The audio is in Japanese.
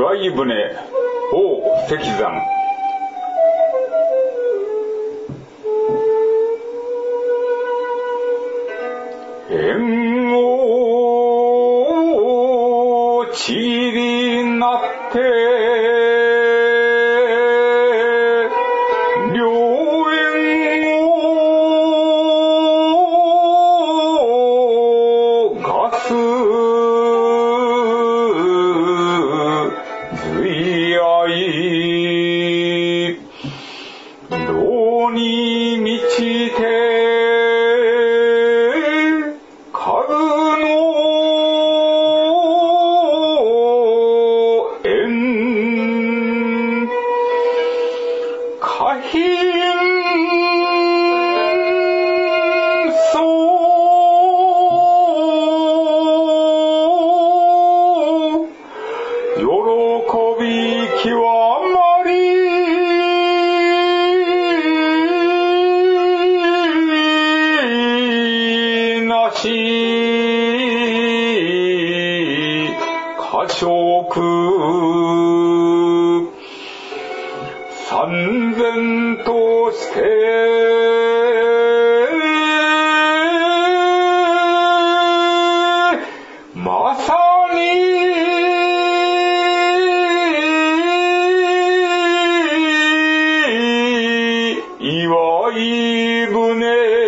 岩井船、王石山。縁をちりなって、に満ちて数の縁可品そう。喜び極まし、過食、三千として、まさに、祝い船